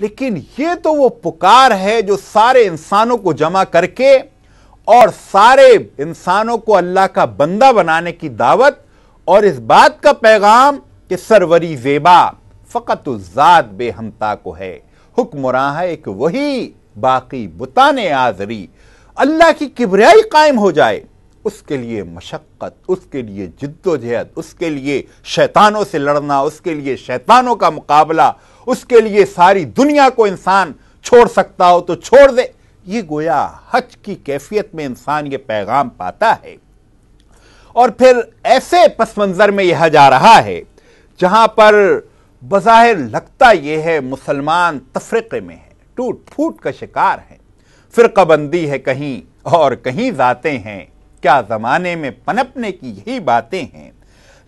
لیکن یہ تو وہ پکار ہے جو سارے انسانوں کو جمع کر کے اور سارے انسانوں کو اللہ کا بندہ بنانے کی دعوت اور اس بات کا پیغام کہ سروری زیبا فقط ذات بے ہمتا کو ہے۔ حکمراں ہے ایک وہی باقی بتان آزری اللہ کی کبریائی قائم ہو جائے۔ اس کے لیے مشقت، اس کے لیے جد و جہد، اس کے لیے شیطانوں سے لڑنا، اس کے لیے شیطانوں کا مقابلہ، اس کے لیے ساری دنیا کو انسان چھوڑ سکتا ہو تو چھوڑ دے۔ یہ گویا حج کی کیفیت میں انسان یہ پیغام پاتا ہے۔ اور پھر ایسے پس منظر میں یہ حج آ رہا ہے جہاں پر بظاہر لگتا یہ ہے مسلمان تفرقے میں ہے ٹوٹ پھوٹ کا شکار ہے فرقہ بندی ہے کہیں اور کہیں ذاتیں ہیں۔ کیا زمانے میں پنپنے کی یہی باتیں ہیں۔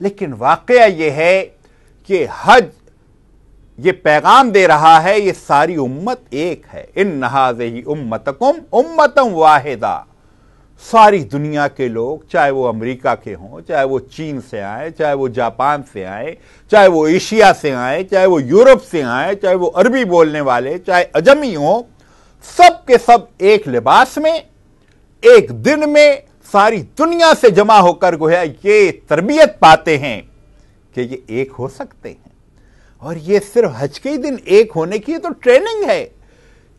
لیکن واقعہ یہ ہے کہ حج یہ پیغام دے رہا ہے، یہ ساری امت ایک ہے۔ ان نہاز ہی امتکم امتم واحدہ۔ ساری دنیا کے لوگ، چاہے وہ امریکہ کے ہوں، چاہے وہ چین سے آئے، چاہے وہ جاپان سے آئے، چاہے وہ ایشیا سے آئے، چاہے وہ یورپ سے آئے، چاہے وہ عربی بولنے والے، چاہے اجمی ہوں، سب کے سب ایک لباس میں، ایک دن میں ساری دنیا سے جمع ہو کر گویا یہ تربیت پاتے ہیں کہ یہ ایک ہو سکتے ہیں۔ اور یہ صرف حج کے ہی دن ایک ہونے کی تو ٹریننگ ہے۔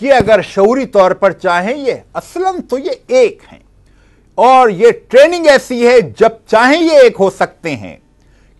یہ اگر شعوری طور پر چاہیں یہ اصلاً تو یہ ایک ہیں۔ اور یہ ٹریننگ ایسی ہے جب چاہیں یہ ایک ہو سکتے ہیں۔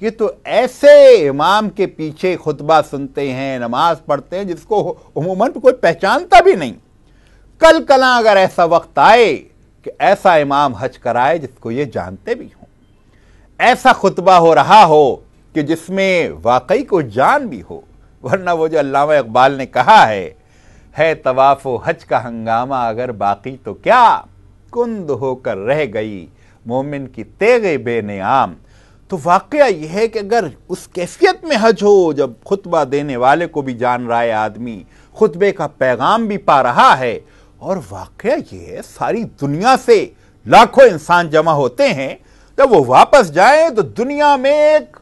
یہ تو ایسے امام کے پیچھے خطبہ سنتے ہیں، نماز پڑھتے ہیں جس کو عموماً کوئی پہچانتا بھی نہیں۔ کل کلاں اگر ایسا وقت آئے کہ ایسا امام حج کرائے جس کو یہ جانتے بھی ہوں۔ ایسا خطبہ ہو رہا ہو کہ جس میں واقعی کو جان بھی ہو۔ ورنہ وہ جو علامہ اقبال نے کہا ہے ہے طواف و حج کا ہنگامہ اگر باقی تو کیا؟ کند ہو کر رہ گئی، مومن کی تیغ بے نیام۔ تو واقعہ یہ ہے کہ اگر اس کیفیت میں حج ہو، جب خطبہ دینے والے کو بھی جان رہا ہے آدمی، خطبے کا پیغام بھی پا رہا ہے اور واقعہ یہ ہے، ساری دنیا سے لاکھوں انسان جمع ہوتے ہیں، جب وہ واپس جائیں تو دنیا میں ایک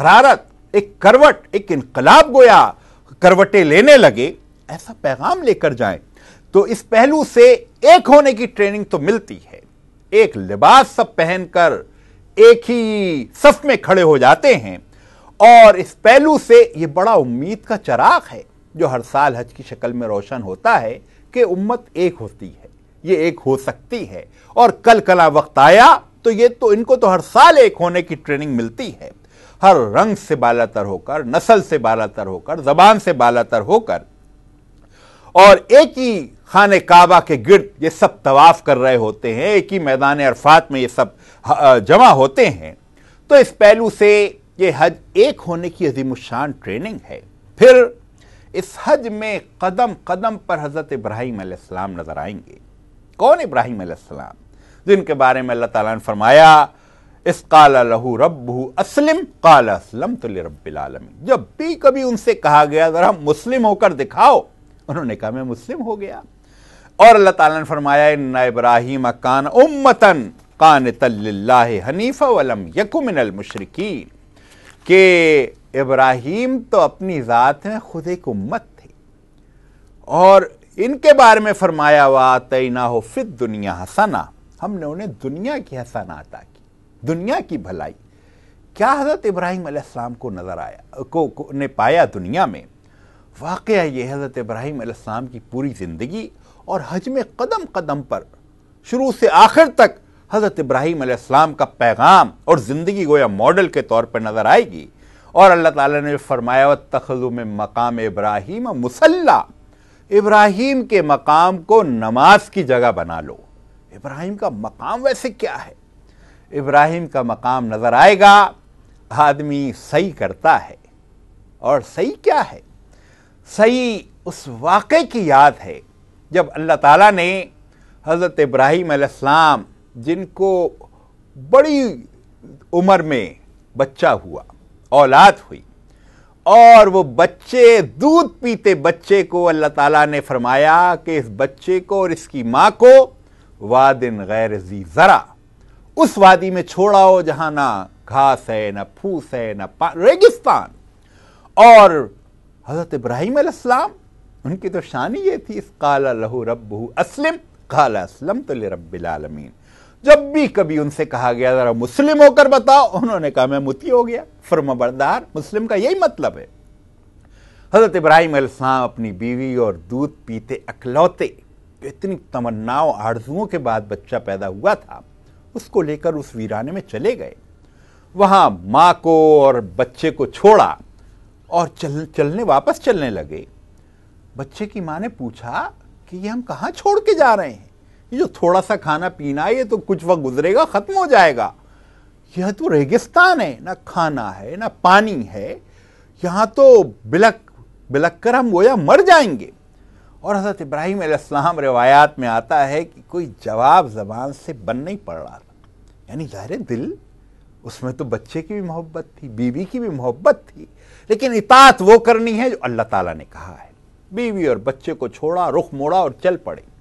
حرارت، ایک کروٹ، ایک انقلاب گویا، کروٹیں لینے لگے، ایسا پیغام لے کر جائیں۔ تو اس پہلو سے ایک ہونے کی ٹریننگ تو ملتی ہے۔ ایک لباس سب پہن کر ایک ہی صف میں کھڑے ہو جاتے ہیں۔ اور اس پہلو سے یہ بڑا امید کا چراغ ہے، جو ہر سال حج کی شکل میں روشن ہوتا ہے۔ کہ امت ایک ہوتی ہے، یہ ایک ہو سکتی ہے۔ اور کل کلا وقت آیا تو یہ تو، ان کو تو ہر سال ایک ہونے کی ٹریننگ ملتی ہے۔ ہر رنگ سے بالا تر ہو کر، نسل سے بالا تر ہو کر، زبان سے بالا تر ہو کر۔ اور ایک ہی خانہ کعبہ کے گرد یہ سب طواف کر رہے ہوتے ہیں، ایک ہی میدان عرفات میں یہ سب جمع ہوتے ہیں۔ تو اس پہلو سے یہ حج ایک ہونے کی عظیم الشان ٹریننگ ہے۔ پھر اس حج میں قدم قدم پر حضرت ابراہیم علیہ السلام نظر آئیں گے۔ کون ابراہیم علیہ السلام؟ جن کے بارے میں اللہ تعالیٰ نے فرمایا، اس قال لہو رب اسلم، قال اسلم تو رب العالمین۔ جب بھی کبھی ان سے کہا گیا، ذرا مسلم ہو کر دکھاؤ۔ انہوں نے کہا، میں مسلم ہو گیا۔ اور اللہ تعالیٰ نے فرمایا، ان ابراہیم کان امتن قانتا للہ حنیفہ ولم یکو من المشرکین۔ کہ ابراہیم تو اپنی ذات میں خود ایک امت تھے اور ان کے بارے میں فرمایا وَآتَيْنَاهُ ہو فت دنیا حسنا ہم نے انہیں دنیا کی حسن عطا کی دنیا کی بھلائی۔ کیا حضرت ابراہیم علیہ السلام کو نظر آیا کو, کو نے پایا دنیا میں؟ واقعہ یہ حضرت ابراہیم علیہ السلام کی پوری زندگی اور حج میں قدم قدم پر شروع سے آخر تک حضرت ابراہیم علیہ السلام کا پیغام اور زندگی گویا ماڈل کے طور پر نظر آئے گی۔ اور اللہ تعالیٰ نے فرمایا تخذ میں مقام ابراہیم مسلح ابراہیم کے مقام کو نماز کی جگہ بنا لو۔ ابراہیم کا مقام ویسے کیا ہے؟ ابراہیم کا مقام نظر آئے گا، آدمی صحیح کرتا ہے۔ اور صحیح کیا ہے؟ صحیح اس واقعے کی یاد ہے، جب اللہ تعالیٰ نے حضرت ابراہیم علیہ السلام، جن کو بڑی عمر میں بچہ ہوا اولاد ہوئی۔ اور وہ بچے، دودھ پیتے بچے کو اللہ تعالیٰ نے فرمایا کہ اس بچے کو اور اس کی ماں کو وادن غیر زی ذرا، اس وادی میں چھوڑا ہو جہاں نہ گھاس ہے، نہ پھوس ہے، نہ ریگستان۔ اور حضرت ابراہیم علیہ السلام، ان کی تو شان یہ تھی، اس قال لہو رب اسلم، قال اسلم تو رب العالمین۔ جب بھی کبھی ان سے کہا گیا، ذرا مسلم ہو کر بتاؤ، انہوں نے کہا میں متی ہو گیا، فرم بردار، مسلم کا یہی مطلب ہے۔ حضرت ابراہیم علیہ السلام اپنی بیوی اور دودھ پیتے اکلوتے اتنی تمناؤں آرزوؤں کے بعد بچہ پیدا ہوا تھا، اس کو لے کر اس ویرانے میں چلے گئے۔ وہاں ماں کو اور بچے کو چھوڑا اور چل، چلنے واپس چلنے لگے۔ بچے کی ماں نے پوچھا کہ یہ ہم کہاں چھوڑ کے جا رہے ہیں؟ یہ جو تھوڑا سا کھانا پینا یہ تو کچھ وقت گزرے گا، ختم ہو جائے گا۔ یہ تو ریگستان ہے، نہ کھانا ہے، نہ پانی ہے۔ یہاں تو بلک بلک کر ہم گویا مر جائیں گے۔ اور حضرت ابراہیم علیہ السلام روایات میں آتا ہے کہ کوئی جواب زبان سے بن نہیں پڑ رہا تھا۔ یعنی ظاہر دل، اس میں تو بچے کی بھی محبت تھی، بیوی کی بھی محبت تھی۔ لیکن اطاعت وہ کرنی ہے جو اللہ تعالیٰ نے کہا ہے۔ بیوی اور بچے کو چھوڑا، رخ موڑا اور چل پڑے۔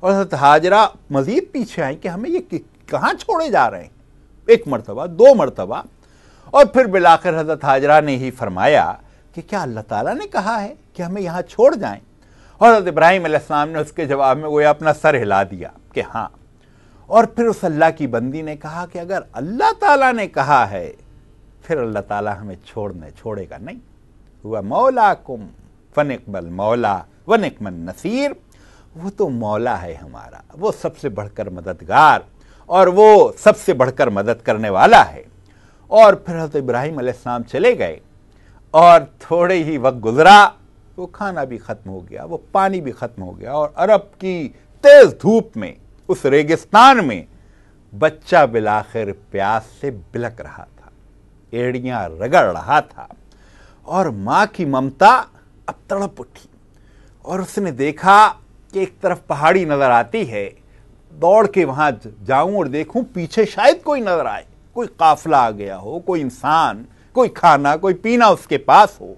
اور حضرت حاجرہ مزید پیچھے آئیں کہ ہمیں یہ کہاں چھوڑے جا رہے ہیں؟ ایک مرتبہ، دو مرتبہ۔ اور پھر بلاخر حضرت حاجرہ نے ہی فرمایا کہ کیا اللہ تعالیٰ نے کہا ہے کہ ہمیں یہاں چھوڑ جائیں؟ اور حضرت ابراہیم علیہ السلام نے اس کے جواب میں وہ اپنا سر ہلا دیا کہ ہاں۔ اور پھر اس اللہ کی بندی نے کہا کہ اگر اللہ تعالیٰ نے کہا ہے، پھر اللہ تعالیٰ ہمیں چھوڑنے چھوڑے گا نہیں۔ ہوا مولا کم فن اقبل مولا ون اکمن نصیر وہ تو مولا ہے ہمارا، وہ سب سے بڑھ کر مددگار اور وہ سب سے بڑھ کر مدد کرنے والا ہے۔ اور پھر حضرت ابراہیم علیہ السلام چلے گئے اور تھوڑے ہی وقت گزرا، وہ کھانا بھی ختم ہو گیا، وہ پانی بھی ختم ہو گیا اور عرب کی تیز دھوپ میں، اس ریگستان میں بچہ بلاخر پیاس سے بلک رہا تھا، ایڑیاں رگڑ رہا تھا اور ماں کی ممتا اب تڑپ اٹھی اور اس نے دیکھا کہ ایک طرف پہاڑی نظر آتی ہے، دوڑ کے وہاں جاؤں اور دیکھوں پیچھے شاید کوئی نظر آئے، کوئی قافلہ آ گیا ہو، کوئی انسان، کوئی کھانا، کوئی پینا اس کے پاس ہو۔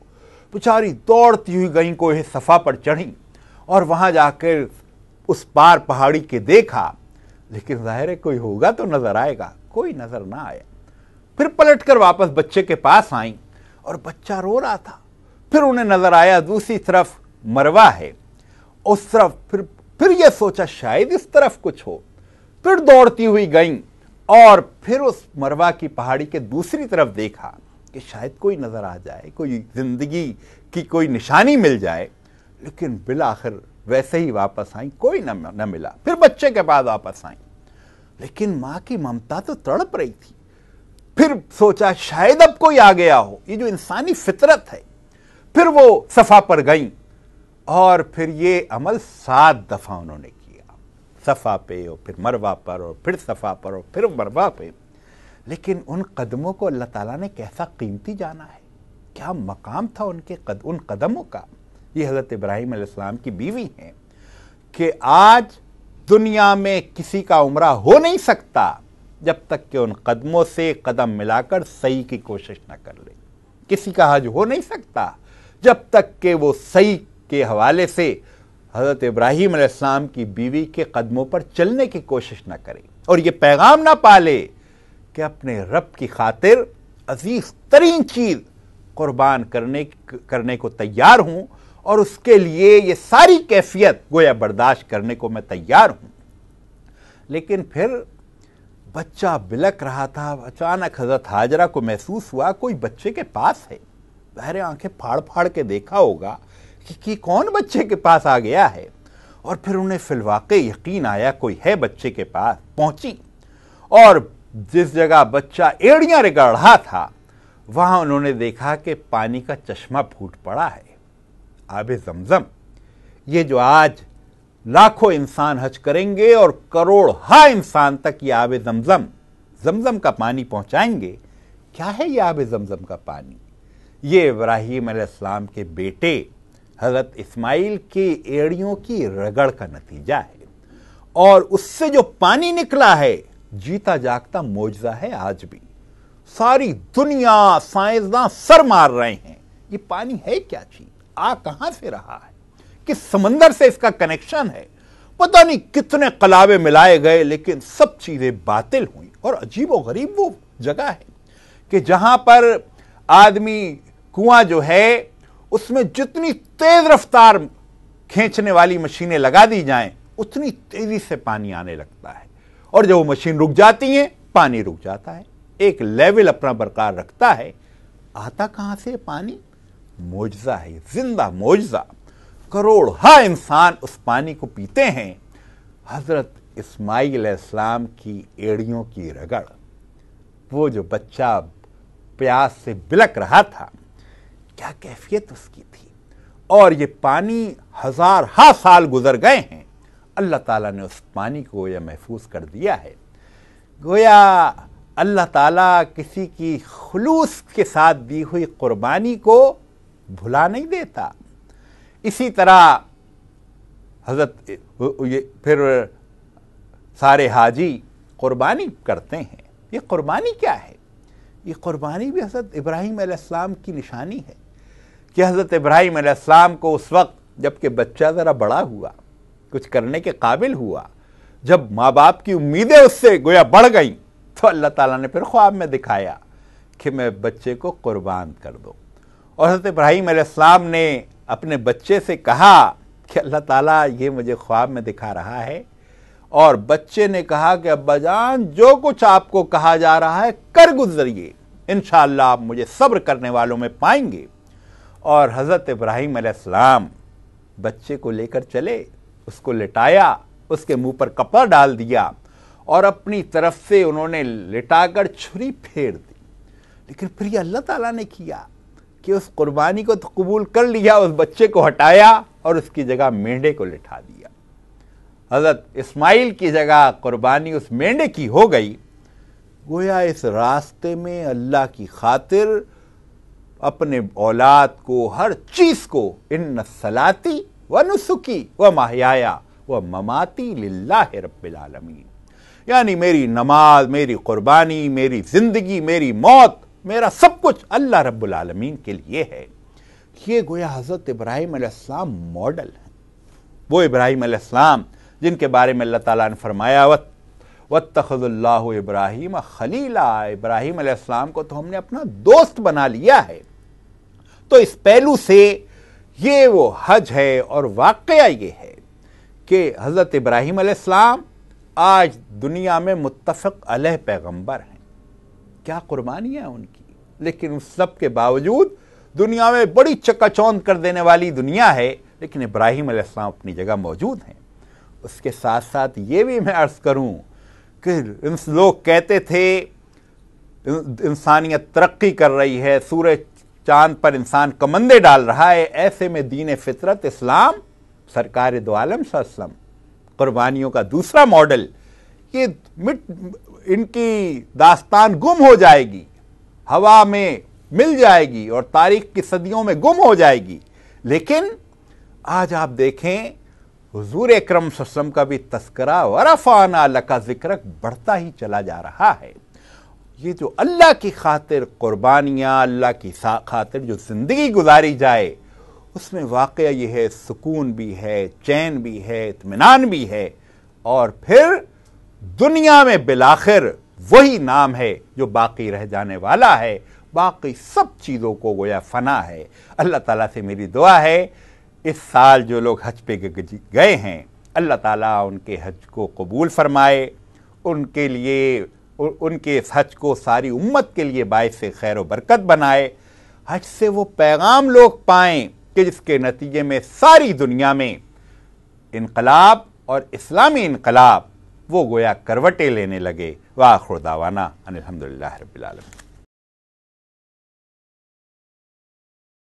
پچاری دوڑتی ہوئی گئیں کوئی صفا پر چڑھیں اور وہاں جا کر اس پار پہاڑی کے دیکھا۔ لیکن ظاہر ہے کوئی ہوگا تو نظر آئے گا، کوئی نظر نہ آیا پھر پلٹ کر واپس بچے کے پاس آئیں اور بچہ رو رہا تھا۔ پھر انہیں نظر آیا، دوسری طرف مروا ہے۔ اس طرف، پھر پھر یہ سوچا شاید اس طرف کچھ ہو۔ پھر دوڑتی ہوئی گئیں اور پھر اس مروا کی پہاڑی کے دوسری طرف دیکھا کہ شاید کوئی نظر آ جائے، کوئی زندگی کی کوئی نشانی مل جائے، لیکن بالآخر ویسے ہی واپس آئیں، کوئی نہ ملا۔ پھر بچے کے بعد واپس آئیں۔ لیکن ماں کی ممتا تو تڑپ رہی تھی۔ پھر سوچا شاید اب کوئی آ گیا ہو۔ یہ جو انسانی فطرت ہے۔ پھر وہ صفا پر گئیں۔ اور پھر یہ عمل سات دفعہ انہوں نے کیا۔ صفا پہ اور پھر مروا پر اور پھر صفا پر اور پھر مروا پہ۔ لیکن ان قدموں کو اللہ تعالیٰ نے کیسا قیمتی جانا ہے؟ کیا مقام تھا ان کے قد، ان قدموں کا؟ یہ حضرت ابراہیم علیہ السلام کی بیوی ہیں کہ آج دنیا میں کسی کا عمرہ ہو نہیں سکتا جب تک کہ ان قدموں سے قدم ملا کر صحیح کی کوشش نہ کر لے۔ کسی کا حج ہو نہیں سکتا جب تک کہ وہ صحیح کے حوالے سے حضرت ابراہیم علیہ السلام کی بیوی کے قدموں پر چلنے کی کوشش نہ کرے اور یہ پیغام نہ پالے کہ اپنے رب کی خاطر عزیز ترین چیز قربان کرنے کرنے کو تیار ہوں اور اس کے لیے یہ ساری کیفیت گویا برداشت کرنے کو میں تیار ہوں۔ لیکن پھر بچہ بلک رہا تھا، اچانک حضرت حاجرہ کو محسوس ہوا، کوئی بچے کے پاس ہے؟ بہرے آنکھیں پھاڑ پھاڑ کے دیکھا ہوگا۔ کہ کون بچے کے پاس آ گیا ہے؟ اور پھر انہیں فی الواقع یقین آیا کوئی ہے بچے کے پاس پہنچی۔ اور جس جگہ بچہ ایڑیاں رگڑ رہا تھا، وہاں انہوں نے دیکھا کہ پانی کا چشمہ پھوٹ پڑا ہے۔ آب زمزم۔ یہ جو آج لاکھوں انسان حج کریں گے اور کروڑ ہا انسان تک یہ آب زمزم زمزم کا پانی پہنچائیں گے، کیا ہے یہ آب زمزم کا پانی؟ یہ ابراہیم علیہ السلام کے بیٹے حضرت اسماعیل کی ایڑیوں کی رگڑ کا نتیجہ ہے۔ اور اس سے جو پانی نکلا ہے، جیتا جاگتا موجزہ ہے آج بھی۔ ساری دنیا سائنسداں سر مار رہے ہیں۔ یہ پانی ہے کیا چیز آ کہاں سے رہا ہے؟ کس سمندر سے اس کا کنیکشن ہے؟ پتہ نہیں کتنے قلابے ملائے گئے، لیکن سب چیزیں باطل ہوئی اور عجیب و غریب وہ جگہ ہے کہ جہاں پر آدمی کنواں جو ہے اس میں جتنی تیز رفتار کھینچنے والی مشینیں لگا دی جائیں، اتنی تیزی سے پانی آنے لگتا ہے۔ اور جب وہ مشین رک جاتی ہیں، پانی رک جاتا ہے۔ ایک لیول اپنا برقرار رکھتا ہے۔ آتا کہاں سے پانی؟ موجزہ ہے، زندہ موجزہ کروڑ ہا انسان اس پانی کو پیتے ہیں۔ حضرت اسماعیل علیہ السلام کی ایڑیوں کی رگڑ۔ وہ جو بچہ پیاس سے بلک رہا تھا کیا کیفیت اس کی تھی؟ اور یہ پانی ہزار ہا سال گزر گئے ہیں۔ اللہ تعالیٰ نے اس پانی کو یہ محفوظ کر دیا ہے۔ گویا اللہ تعالیٰ کسی کی خلوص کے ساتھ دی ہوئی قربانی کو بھلا نہیں دیتا۔ اسی طرح حضرت پھر سارے حاجی قربانی کرتے ہیں۔ یہ قربانی کیا ہے؟ یہ قربانی بھی حضرت ابراہیم علیہ السلام کی نشانی ہے۔ کہ حضرت ابراہیم علیہ السلام کو اس وقت جبکہ بچہ ذرا بڑا ہوا، کچھ کرنے کے قابل ہوا، جب ماں باپ کی امیدیں اس سے گویا بڑھ گئیں، تو اللہ تعالیٰ نے پھر خواب میں دکھایا کہ میں بچے کو قربان کر دو اور حضرت ابراہیم علیہ السلام نے اپنے بچے سے کہا کہ اللہ تعالیٰ یہ مجھے خواب میں دکھا رہا ہے۔ اور بچے نے کہا کہ ابا جان، جو کچھ آپ کو کہا جا رہا ہے، کر گزریے، انشاءاللہ آپ مجھے صبر کرنے والوں میں پائیں گے۔ اور حضرت ابراہیم علیہ السلام بچے کو لے کر چلے، اس کو لٹایا، اس کے منہ پر کپڑا ڈال دیا اور اپنی طرف سے انہوں نے لٹا کر چھری پھیر دی۔ لیکن پھر یہ اللہ تعالیٰ نے کیا کہ اس قربانی کو تو قبول کر لیا، اس بچے کو ہٹایا اور اس کی جگہ مینڈے کو لٹھا دیا۔ حضرت اسماعیل کی جگہ قربانی اس مینڈے کی ہو گئی۔ گویا اس راستے میں اللہ کی خاطر اپنے اولاد کو، ہر چیز کو، ان نسلاتی و نسکی و ماہیا و مماتی للہ رب العالمین یعنی میری نماز، میری قربانی، میری زندگی، میری موت، میرا سب کچھ اللہ رب العالمین کے لیے ہے۔ یہ گویا حضرت ابراہیم علیہ السلام ماڈل ہے وہ ابراہیم علیہ السلام جن کے بارے میں اللہ تعالیٰ نے فرمایا وَاتَّخَذُ اللَّهُ ابراہیم خلیلہ ابراہیم علیہ السلام کو تو ہم نے اپنا دوست بنا لیا ہے۔ تو اس پہلو سے یہ وہ حج ہے اور واقعہ یہ ہے کہ حضرت ابراہیم علیہ السلام آج دنیا میں متفق علیہ پیغمبر ہیں۔ کیا قربانی ہے ان کی؟ لیکن اس سب کے باوجود دنیا میں بڑی چکا چوند کر دینے والی دنیا ہے، لیکن ابراہیم علیہ السلام اپنی جگہ موجود ہیں۔ اس کے ساتھ ساتھ یہ بھی میں عرض کروں کہ لوگ کہتے تھے، انسانیت ترقی کر رہی ہے سورج چاند پر انسان کمندے ڈال رہا ہے، ایسے میں دین فطرت اسلام، سرکار دو عالم صلی اللہ علیہ وسلم، قربانیوں کا دوسرا ماڈل، یہ ان کی داستان گم ہو جائے گی، ہوا میں مل جائے گی اور تاریخ کی صدیوں میں گم ہو جائے گی۔ لیکن آج آپ دیکھیں، حضور اکرم صلی اللہ علیہ وسلم کا بھی تذکرہ ورفانا لکا ذکر بڑھتا ہی چلا جا رہا ہے۔ یہ جو اللہ کی خاطر قربانیاں، اللہ کی خاطر جو زندگی گزاری جائے، اس میں واقعہ یہ ہے، سکون بھی ہے، چین بھی ہے، اطمینان بھی ہے۔ اور پھر دنیا میں بلاخر وہی نام ہے جو باقی رہ جانے والا ہے۔ باقی سب چیزوں کو گویا فنا ہے۔ اللہ تعالیٰ سے میری دعا ہے، اس سال جو لوگ حج پہ گئے ہیں، اللہ تعالیٰ ان کے حج کو قبول فرمائے۔ ان کے لیے ان کے اس حج کو ساری امت کے لیے باعث خیر و برکت بنائے، حج سے وہ پیغام لوگ پائیں کہ جس کے نتیجے میں ساری دنیا میں انقلاب اور اسلامی انقلاب وہ گویا کروٹیں لینے لگے۔ واخر دعوانا الحمدللہ رب العالمین۔